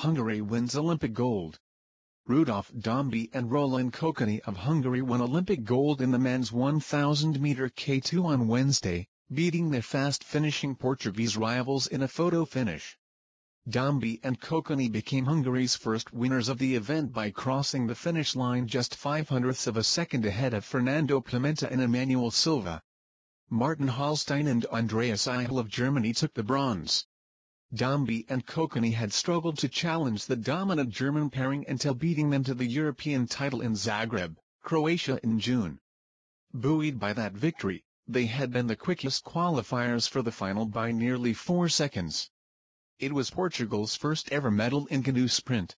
Hungary wins Olympic gold. Rudolf Dombi and Roland Kokeny of Hungary won Olympic gold in the men's 1,000-meter K2 on Wednesday, beating their fast-finishing Portuguese rivals in a photo finish. Dombi and Kokeny became Hungary's first winners of the event by crossing the finish line just five hundredths of a second ahead of Fernando Pimenta and Emanuel Silva. Martin Hollstein and Andreas Ihle of Germany took the bronze. Dombi and Kokeny had struggled to challenge the dominant German pairing until beating them to the European title in Zagreb, Croatia in June. Buoyed by that victory, they had been the quickest qualifiers for the final by nearly four seconds. It was Portugal's first ever medal in canoe sprint,